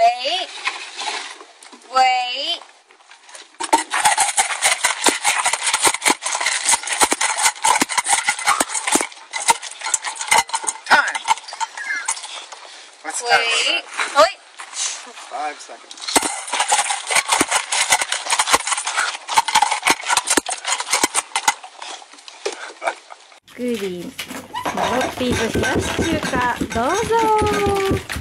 Wait. Wait. Time. What's the time? Wait. Wait. Five seconds. グリーンモロッピーと冷やし中華どうぞ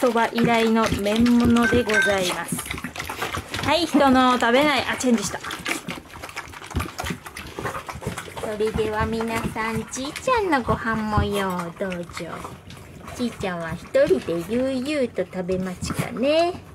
そば以来の麺物でございます。はい人の食べない。あチェンジした。それでは皆さんちいちゃんのご飯もようどうぞ。ちいちゃんは一人で悠々と食べまちかね。